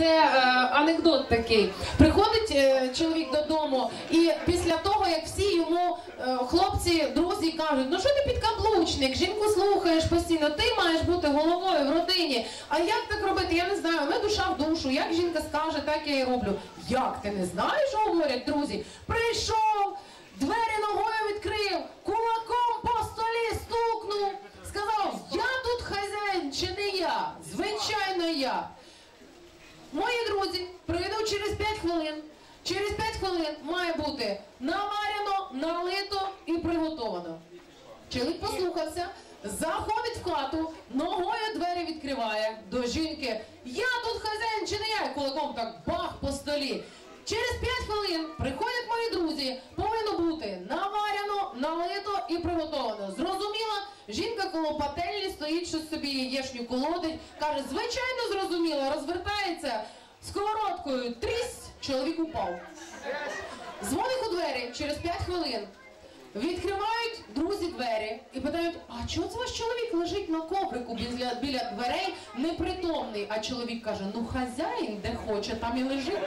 Це е, анекдот такий. Приходить е, чоловік додому, і після того, як всі йому е, хлопці, друзі кажуть, ну що ти підкаблучник, жінку слухаєш постійно, ти маєш бути головою в родині. А як так робити? Я не знаю. Ми душа в душу. Як жінка скаже, так я і роблю. Як ти не знаєш, говорять друзі? Прийшов, двері ногою відкрив, кулаком по столі стукнув. Сказав, я тут хазяїн чи не я? Звичайно, я. Мої друзі прийдуть через 5 хвилин. Через 5 хвилин має бути наварено, налито і приготовано. Чоловік послухався, заходить в хату, ногою двері відкриває до жінки. Я тут хазяїн чи не я? Кулаком так бах по столі. Через 5 хвилин приходять мої друзі. Повинно бути наварено, налито і приготовано. Зрозуміло, жінка коло пательні стоїть, щось собі яєшню колодить. Каже, звичайно, зрозуміло, розвертається сковородкою. Трісь, чоловік упав. Дзвоник у двері через 5 хвилин. Відкривають друзі двері і питають: а чого це ваш чоловік лежить на коврику біля, біля дверей непритомний? А чоловік каже: ну хазяїн де хоче, там і лежить.